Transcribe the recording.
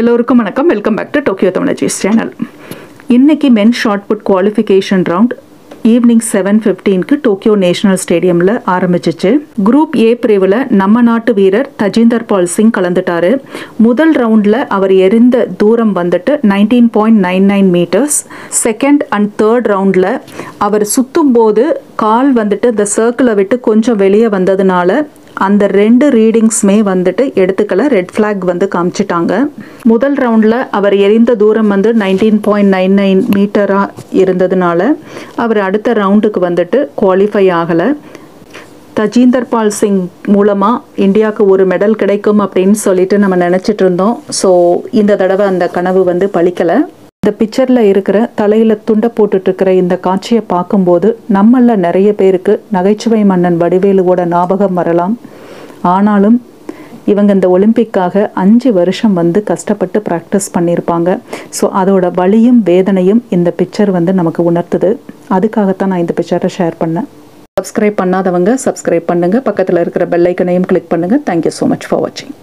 எல்லோருக்கும் வணக்கம். Welcome back to Tokyo தமிழஜிஸ் சேனல் இன்றைக்கி men shot put qualification round evening seven ஃபிஃப்டீனுக்கு Tokyo national ஸ்டேடியமில் ஆரம்பிச்சிச்சு. குரூப் ஏ பிரிவில் நம்ம நாட்டு வீரர் தஜிந்தர் பால் சிங் கலந்துட்டாரு. முதல் ரவுண்டில் அவர் எரிந்த தூரம் வந்துட்டு nineteen point nine nine meters second and third ரவுண்டில் அவர் சுற்றும் போது கால் வந்துட்டு இந்த சர்க்கிளை விட்டு கொஞ்சம் வெளியே வந்ததுனால அந்த ரெண்டு ரீடிங்ஸுமே வந்துட்டு எடுத்துக்கல ரெட் ஃப்ளாக் வந்து காமிச்சிட்டாங்க. முதல் ரவுண்டில் அவர் எரிந்த தூரம் வந்து நைன்டீன் பாயிண்ட் நைன் நைன் மீட்டராக இருந்ததுனால அவர் அடுத்த ரவுண்டுக்கு வந்துட்டு குவாலிஃபை ஆகலை. தஜீந்தர் பால் சிங் மூலமாக இந்தியாவுக்கு ஒரு மெடல் கிடைக்கும் அப்படின்னு சொல்லிட்டு நம்ம நினச்சிட்டு இருந்தோம். ஸோ இந்த தடவை அந்த கனவு வந்து பழிக்கலை இந்த பிக்சரில் இருக்கிற தலையில் துண்டை போட்டுட்டு இருக்கிற இந்த காட்சியை பார்க்கும்போது நம்மள நிறைய பேருக்கு நகைச்சுவை மன்னன் வடிவேலுவோட ஞாபகம் வரலாம். ஆனாலும் இவங்க இந்த ஒலிம்பிக்காக அஞ்சு வருஷம் வந்து கஷ்டப்பட்டு ப்ராக்டிஸ் பண்ணியிருப்பாங்க. ஸோ அதோட வலியும் வேதனையும் இந்த பிக்சர் வந்து நமக்கு உணர்த்துது. அதுக்காகத்தான் நான் இந்த பிக்சரை ஷேர் பண்ணேன். சப்ஸ்கிரைப் பண்ணாதவங்க சப்ஸ்கிரைப் பண்ணுங்கள் பக்கத்தில் இருக்கிற பெல்லைக்கனையும் கிளிக் பண்ணுங்கள் thank you so much for வாட்சிங்